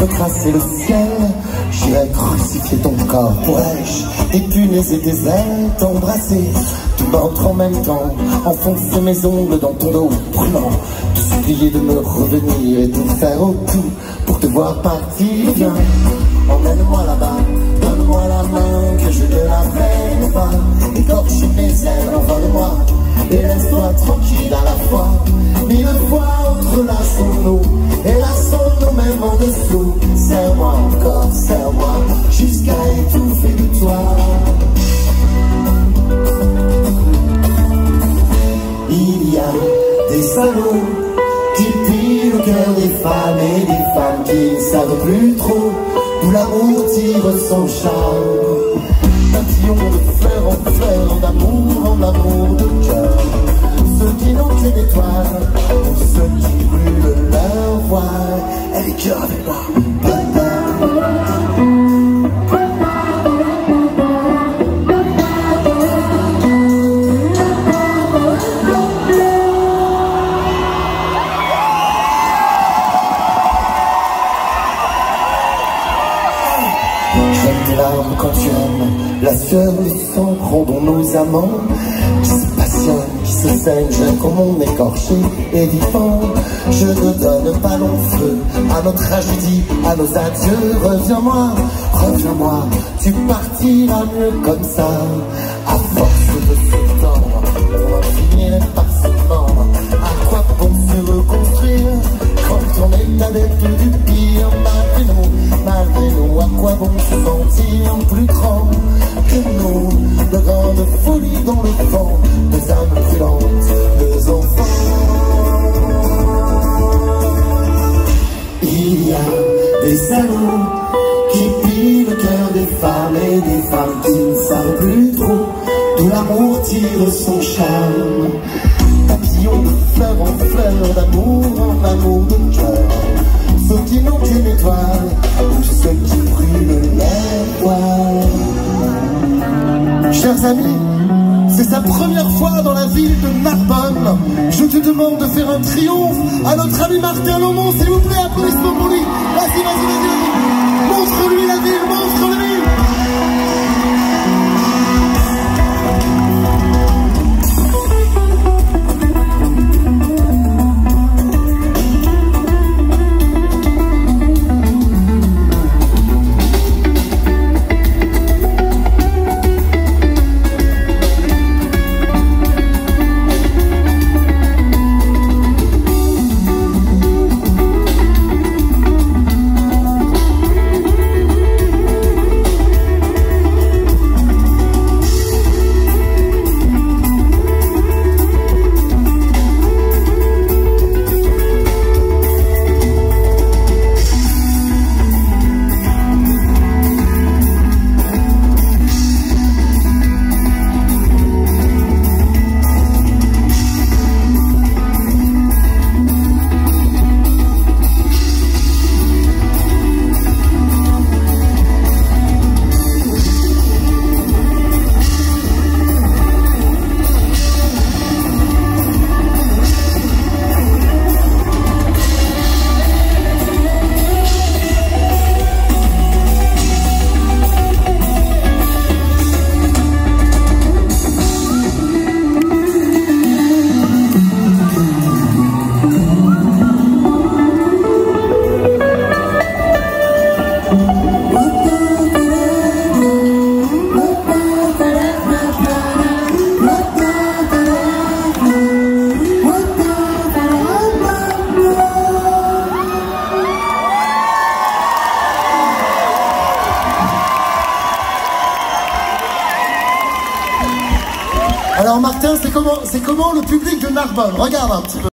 retracer le ciel, j'irai crucifier ton corps, pourrais-je tes punaises et tes ailes t'embrasser, tout battre en même temps, enfoncer mes ongles dans ton dos. Brûlant, te supplier de me revenir et tout faire au tout pour te voir partir, emmène-moi là-bas, donne-moi la main, que je ne la prenne pas, écorche mes ailes, envole-moi, et laisse-toi tranquille à la fois, mille fois entrelaçons-nous, et en dessous, serre-moi encore, serre-moi, jusqu'à étouffer de toi. Il y a des salauds qui pillent le cœur des femmes et des femmes qui ne savent plus trop où l'amour tire son charme. Elle est cœur avec moi. J'aime tes larmes quand tu aimes, la sueur, le sang rendons nos amants Je ne donne pas long feu à notre tragédie, à nos adieux. Reviens-moi, reviens-moi, tu partiras mieux comme ça. À force sentir plus grand que nous. De grandes folies dans le fond, des âmes brûlantes, des enfants. Il y a des salauds qui pillent le cœur des femmes et des femmes qui ne savent plus trop d'où l'amour tire son charme. Papillon de fleur en fleur, d'amour en amour C'est sa première fois dans la ville de Narbonne. Je te demande de faire un triomphe à notre ami Martin Lomont, s'il vous plaît, applaudissements pour lui. Alors Martin, c'est comment, comment le public de Narbonne? Regarde un petit peu.